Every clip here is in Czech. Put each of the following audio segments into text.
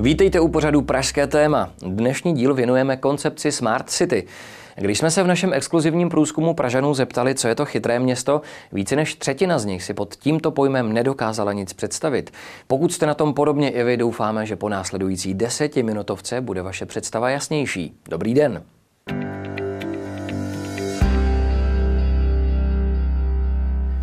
Vítejte u pořadu Pražské téma. Dnešní díl věnujeme koncepci Smart City. Když jsme se v našem exkluzivním průzkumu Pražanů zeptali, co je to chytré město, více než třetina z nich si pod tímto pojmem nedokázala nic představit. Pokud jste na tom podobně i vy, doufáme, že po následující desetiminutovce bude vaše představa jasnější. Dobrý den.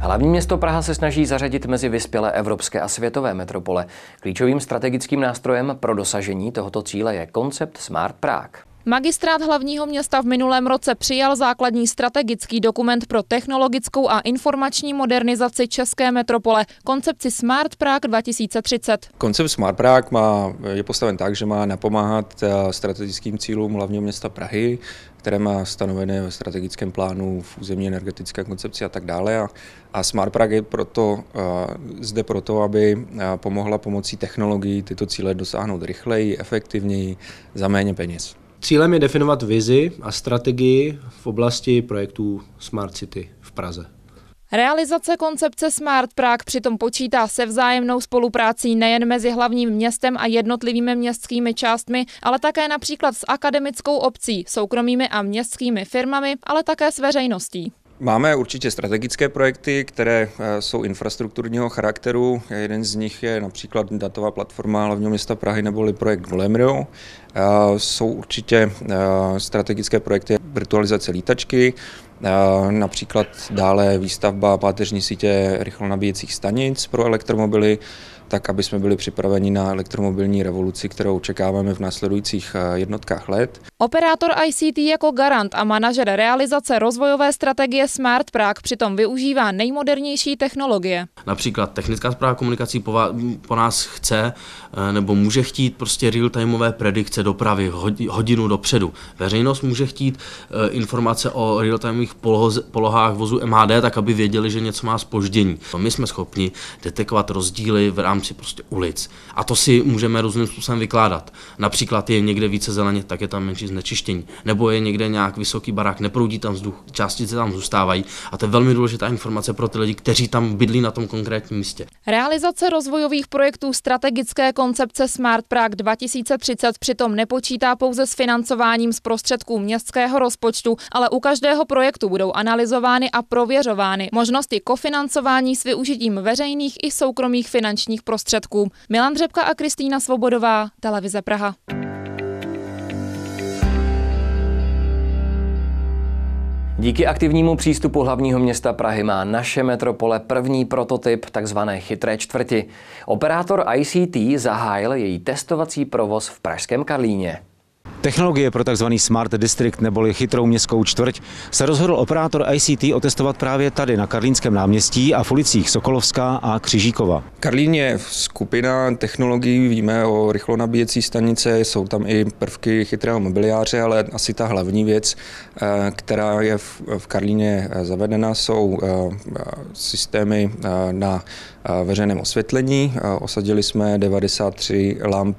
Hlavní město Praha se snaží zařadit mezi vyspělé evropské a světové metropole. Klíčovým strategickým nástrojem pro dosažení tohoto cíle je koncept Smart Prague. Magistrát hlavního města v minulém roce přijal základní strategický dokument pro technologickou a informační modernizaci české metropole, koncepci Smart Prague 2030. Koncept Smart Prague má, je postaven tak, že má napomáhat eh, strategickým cílům hlavního města Prahy, které má stanovené ve strategickém plánu v územní energetické koncepci a tak dále. A, Smart Prague je proto, uh, zde proto, aby uh, pomohla pomocí technologií tyto cíle dosáhnout rychleji, efektivněji, za méně peněz. Cílem je definovat vizi a strategii v oblasti projektů Smart City v Praze. Realizace koncepce Smart Prague přitom počítá se vzájemnou spoluprácí nejen mezi hlavním městem a jednotlivými městskými částmi, ale také například s akademickou obcí, soukromými a městskými firmami, ale také s veřejností. Máme určitě strategické projekty, které eh, jsou infrastrukturního charakteru. Jeden z nich je například datová platforma hlavního města Prahy neboli projekt Volemrio. Eh, jsou určitě eh, strategické projekty virtualizace lítačky, například dále výstavba páteřní sítě rychlonabíjecích stanic pro elektromobily, tak aby jsme byli připraveni na elektromobilní revoluci, kterou očekáváme v následujících eh, jednotkách let. Operátor ICT jako garant a manažer realizace rozvojové strategie Smart Prague přitom využívá nejmodernější technologie. Například technická zpráva komunikací po, po nás chce eh, nebo může chtít prostě real-timeové predikce dopravy hodinu dopředu. Veřejnost může chtít eh, informace o real-timeových polohách vozu MHD, tak aby věděli, že něco má spoždění. My jsme schopni detekovat rozdíly v rámci rámci prostě ulic. A to si můžeme různým způsobem vykládat. Například je někde více zeleně, tak je tam menší znečištění. Nebo je někde nějak vysoký barák, neproudí tam vzduch, částice tam zůstávají. A to je velmi důležitá informace pro ty lidi, kteří tam bydlí na tom konkrétním místě. Realizace rozvojových projektů strategické koncepce Smart Prague 2030 přitom nepočítá pouze s financováním z prostředků městského rozpočtu, ale u každého projektu budou analyzovány a prověřovány možnosti kofinancování s využitím veřejných i soukromých finančních prostředků. Milan Dřebka a Kristýna Svobodová, Televize Praha. Díky aktivnímu přístupu hlavního města Prahy má naše metropole první prototyp tzv. chytré čtvrti. Operátor ICT zahájil její testovací provoz v Pražském Karlíně. Technologie pro tzv. Smart District neboli chytrou městskou čtvrť se rozhodl operátor ICT otestovat právě tady na Karlínském náměstí a v ulicích Sokolovská a Křižíkova. Karlín je skupina technologií, víme o rychlonabíjecí stanice, jsou tam i prvky chytrého mobiliáře, ale asi ta hlavní věc, eh, která je v Karlíně eh, zavedena, jsou eh, systémy na veřejném osvětlení. Osadili jsme 93 lamp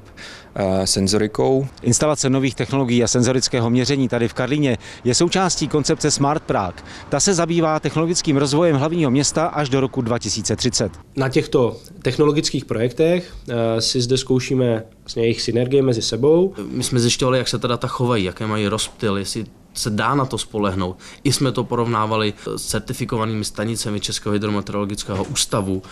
senzorikou. Instalace nových technologií a senzorického měření tady v Karlíně je součástí koncepce Smart Prague. Ta se zabývá technologickým rozvojem hlavního města až do roku 2030. Na těchto technologických projektech eh, si zde zkoušíme vlastně jejich synergie mezi sebou. My jsme zjišťovali, jak se ta data chovají, jaké mají rozptyl, jestli se dá na to spolehnout. I jsme to porovnávali s certifikovanými stanicemi Českého hydrometeorologického ústavu.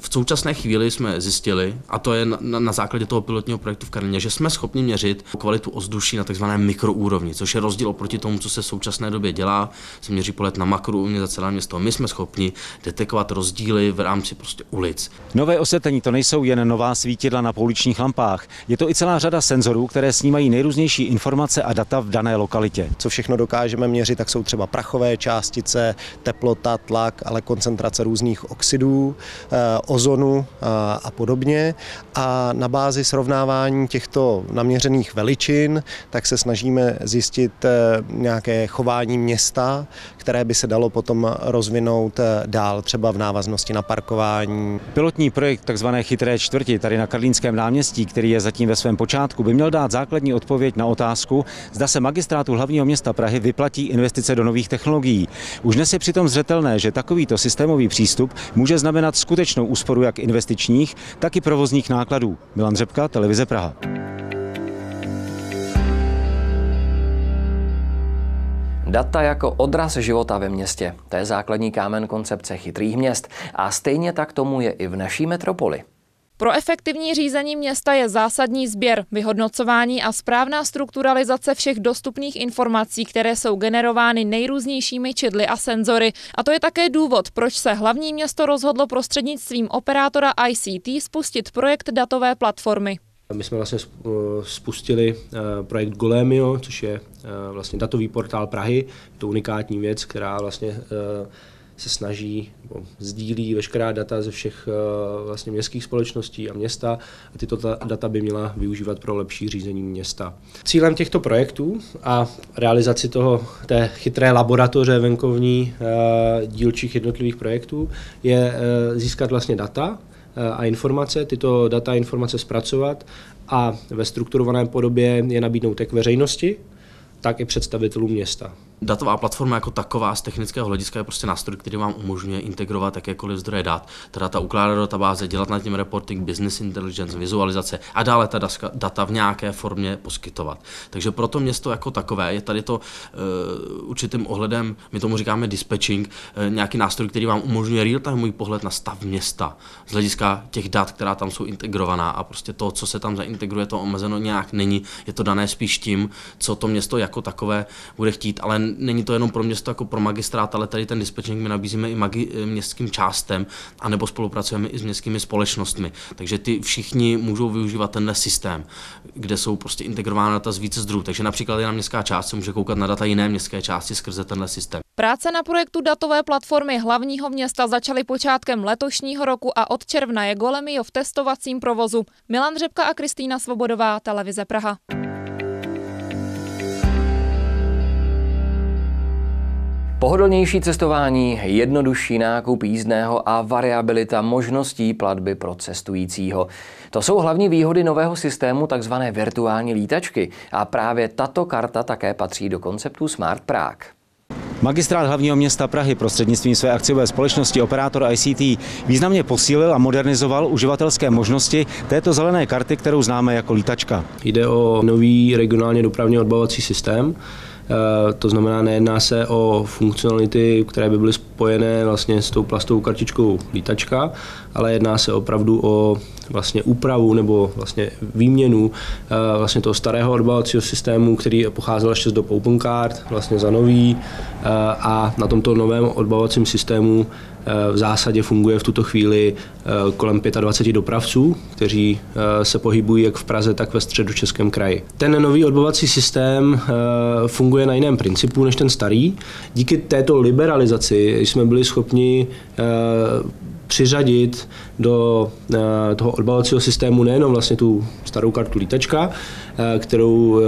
V současné chvíli jsme zjistili, a to je na, na základě toho pilotního projektu v Karlině, že jsme schopni měřit kvalitu ovzduší na tzv. mikroúrovni, což je rozdíl oproti tomu, co se v současné době dělá. Se měří polet na makroúrovni za celé město. My jsme schopni detekovat rozdíly v rámci prostě ulic. Nové osvětlení to nejsou jen nová svítidla na pouličních lampách. Je to i celá řada senzorů, které snímají nejrůznější informace a data v dané lokalitě. Co všechno dokážeme měřit, tak jsou třeba prachové částice, teplota, tlak, ale koncentrace různých oxidů, eh, ozonu eh, a podobně. A na bázi srovnávání těchto naměřených veličin, tak se snažíme zjistit eh, nějaké chování města, které by se dalo potom rozvinout dál, třeba v návaznosti na parkování. Pilotní projekt tzv. chytré čtvrti tady na Karlínském náměstí, který je zatím ve svém počátku, by měl dát základní odpověď na otázku, zda se magistrátu hlavního města Prahy vyplatí investice do nových technologií. Už dnes je přitom zřetelné, že takovýto systémový přístup může znamenat skutečnou úsporu jak investičních, tak i provozních nákladů. Milan Řepka, Televize Praha. Data jako odraz života ve městě. To je základní kámen koncepce chytrých měst a stejně tak tomu je i v naší metropoli. Pro efektivní řízení města je zásadní sběr, vyhodnocování a správná strukturalizace všech dostupných informací, které jsou generovány nejrůznějšími čidly a senzory. A to je také důvod, proč se hlavní město rozhodlo prostřednictvím operátora ICT spustit projekt datové platformy. My jsme vlastně spustili eh, projekt Golemio, což je eh, vlastně datový portál Prahy. Je to unikátní věc, která vlastně eh, se snaží nebo sdílí veškerá data ze všech vlastně městských společností a města a tyto data by měla využívat pro lepší řízení města. Cílem těchto projektů a realizaci toho, té chytré laboratoře venkovní dílčích jednotlivých projektů je získat vlastně data, Eh, a informace, tyto data a informace zpracovat a ve strukturované podobě je nabídnout jak veřejnosti, tak i představitelům města. Datová platforma jako taková z technického hlediska je prostě nástroj, který vám umožňuje integrovat jakékoliv zdroje dat, teda ta ukládat do databáze, dělat na tím reporting, business intelligence, vizualizace a dále ta data v nějaké formě poskytovat. Takže pro to město jako takové je tady to uh, určitým ohledem, my tomu říkáme dispatching, uh, nějaký nástroj, který vám umožňuje real-time můj pohled na stav města z hlediska těch dat, která tam jsou integrovaná a prostě to, co se tam zaintegruje, to omezeno nějak není. Je to dané spíš tím, co to město jako takové bude chtít, ale není to jenom pro město jako pro magistrát, ale tady ten dispečník my nabízíme i magi, městským částem, anebo spolupracujeme i s městskými společnostmi. Takže ty všichni můžou využívat tenhle systém, kde jsou prostě integrována data z více zdrojů. Takže například jedna městská část se může koukat na data jiné městské části skrze tenhle systém. Práce na projektu datové platformy hlavního města začaly počátkem letošního roku a od června je Golemio v testovacím provozu. Milan Řepka a Kristýna Svobodová, Televize Praha. Pohodlnější cestování, jednodušší nákup jízdného a variabilita možností platby pro cestujícího. To jsou hlavní výhody nového systému tzv. virtuální lítačky a právě tato karta také patří do konceptu Smart Prague. Magistrát hlavního města Prahy prostřednictvím své akciové společnosti Operátor ICT významně posílil a modernizoval uživatelské možnosti této zelené karty, kterou známe jako lítačka. Jde o nový regionálně dopravně odbavovací systém, to znamená, nejedná se o funkcionality, které by byly spojené vlastně s tou plastovou kartičkou lítačka, ale jedná se opravdu o vlastně úpravu nebo vlastně výměnu eh, vlastně toho starého odbalovacího systému, který pocházel ještě z dob OpenCard, vlastně za nový. eh, a na tomto novém odbalovacím systému v zásadě funguje v tuto chvíli kolem 25 dopravců, kteří se pohybují jak v Praze, tak ve středu Českém kraji. Ten nový odbavovací systém funguje na jiném principu než ten starý. Díky této liberalizaci jsme byli schopni přiřadit do toho odbalovacího systému nejenom vlastně tu starou kartu lítačka, Eh, kterou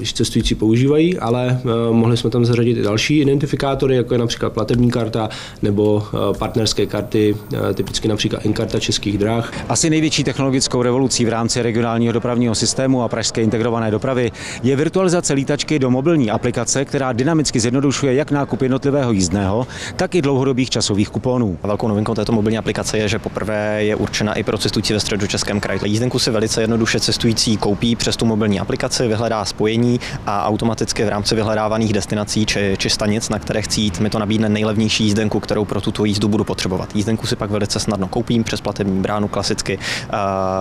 eh, cestující používají, ale eh, mohli jsme tam zařadit i další identifikátory, jako je například platební karta nebo partnerské karty, typicky například Enkarta českých drah. Asi největší technologickou revolucí v rámci regionálního dopravního systému a pražské integrované dopravy je virtualizace lítačky do mobilní aplikace, která dynamicky zjednodušuje jak nákup jednotlivého jízdného, tak i dlouhodobých časových kuponů. Velkou novinkou této mobilní aplikace je, že poprvé je určena i pro cestující ve středočeském kraji. Jízdenku si velice jednoduše cestující koupí přes tu mobilní aplikaci, vyhledá spojení a automaticky v rámci vyhledávaných destinací či, či stanic, na které chci jít, mi to nabídne nejlevnější jízdenku, kterou pro tuto jízdu budu potřebovat. Jízdenku si pak velice snadno koupím přes platební bránu klasicky uh,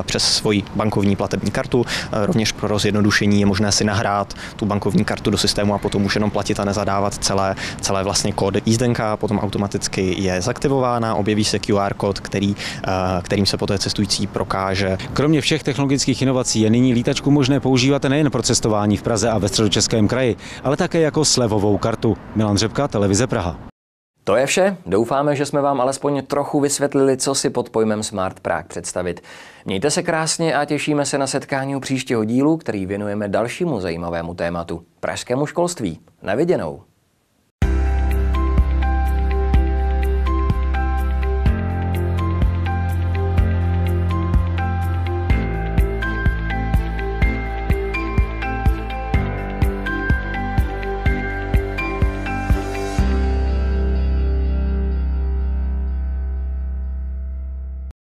přes svoji bankovní platební kartu. Uh, rovněž pro rozjednodušení je možné si nahrát tu bankovní kartu do systému a potom už jenom platit a nezadávat celé, celé vlastně kódy. Jízdenka potom automaticky je zaktivována, objeví se QR kód, který, uh, kterým se poté cestující prokáže. Kromě všech technologických inovací je nyní lítačku možné používáte nejen pro cestování v Praze a ve středočeském kraji, ale také jako slevovou kartu. Milan Řepka, Televize Praha. To je vše. Doufáme, že jsme vám alespoň trochu vysvětlili, co si pod pojmem Smart Prague představit. Mějte se krásně a těšíme se na setkání u příštího dílu, který věnujeme dalšímu zajímavému tématu – pražskému školství. Na viděnou.